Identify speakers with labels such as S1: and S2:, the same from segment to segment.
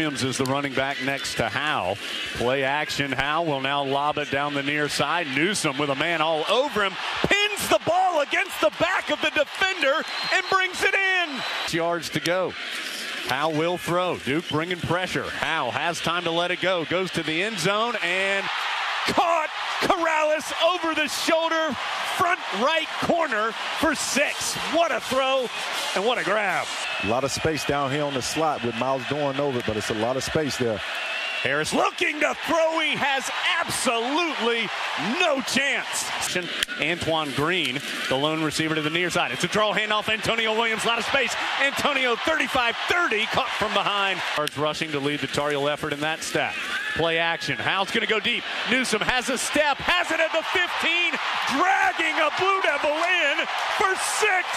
S1: Williams is the running back next to Howell. Play action. Howell will now lob it down the near side. Newsome with a man all over him. Pins the ball against the back of the defender and brings it in. Yards to go. Howell will throw. Duke bringing pressure. Howell has time to let it go. Goes to the end zone and caught. Corrales over the shoulder, front right corner for six. What a throw and what a grab.
S2: A lot of space down here on the slot with Miles going over it, but it's a lot of space there.
S1: Harris looking to throw. He has absolutely no chance. Antoine Green, the lone receiver to the near side. It's a draw handoff. Antonio Williams, a lot of space. Antonio 35 30, caught from behind. Cards rushing to lead the Tar Heel effort in that stat. Play action. Howell's going to go deep. Newsome has a step, has it at the 15, dragging a Blue Devil in for six.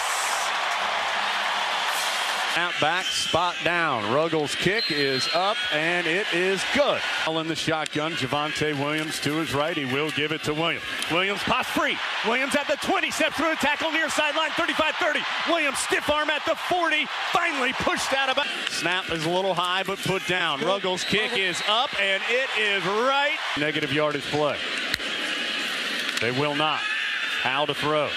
S1: Out back, spot down. Ruggles' kick is up, and it is good. All in the shotgun. Javonte Williams to his right. He will give it to Williams. Williams pass free. Williams at the 20, step through a tackle near sideline, 35-30. Williams stiff arm at the 40, finally pushed out of Snap is a little high, but put down. Ruggles' kick is up, and it is right. Negative yardage play. They will not. How to throw.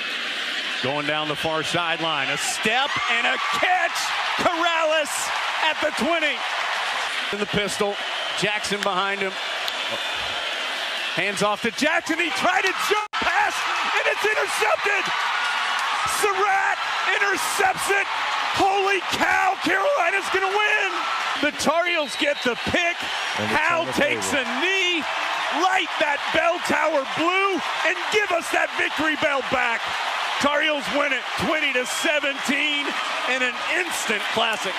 S1: Going down the far sideline. A step and a catch. Corrales at the 20. In the pistol. Jackson behind him. Hands off to Jackson. He tried to jump pass, and it's intercepted. Surratt intercepts it. Holy cow, Carolina's going to win. The Tar Heels get the pick. Hal takes a knee. Light that bell tower blue and give us that victory bell back. Tar Heels win it 20 to 17 in an instant classic.